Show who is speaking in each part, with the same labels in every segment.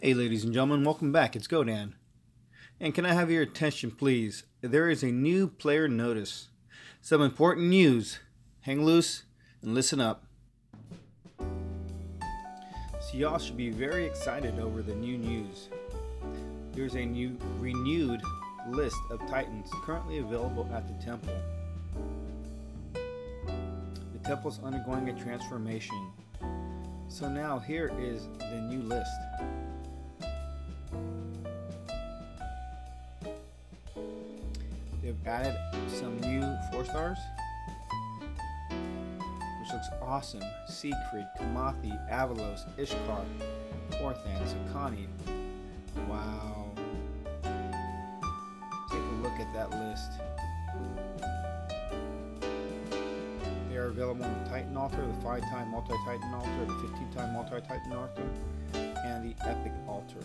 Speaker 1: Hey, ladies and gentlemen, welcome back. It's Godan. And can I have your attention, please? There is a new player notice. Some important news. Hang loose and listen up. So, y'all should be very excited over the new news. There's a new, renewed list of Titans currently available at the temple. The temple is undergoing a transformation. So, now here is the new list. They've added some new four stars, which looks awesome. Siegfried, Kamathi, Avalos, Ishkar, Korthan, Sakani. Wow. Take a look at that list. They are available on the Titan Altar, the 5-time Multi-Titan Altar, the 15-time Multi-Titan Altar, and the Epic Altar.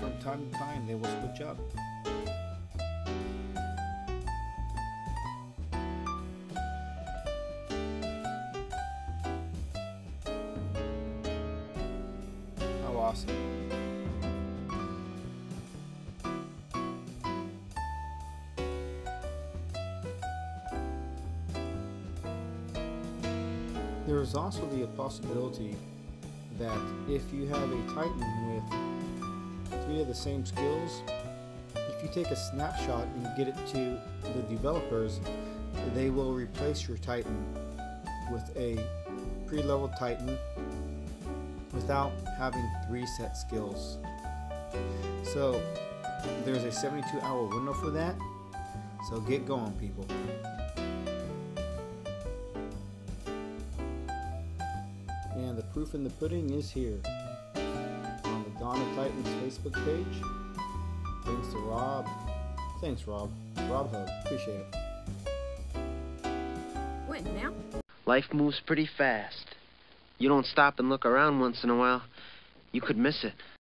Speaker 1: From time to time, they will switch up. Awesome. There is also the possibility that if you have a Titan with three of the same skills, if you take a snapshot and get it to the developers, they will replace your Titan with a pre-level Titan without having three set skills. So there's a 72 hour window for that. So get going, people. And the proof in the pudding is here on the Dawn of Titans Facebook page. Thanks to Rob. Thanks, Rob. Rob Hug. Appreciate it.
Speaker 2: When now?
Speaker 3: Life moves pretty fast. You don't stop and look around once in a while, you could miss it.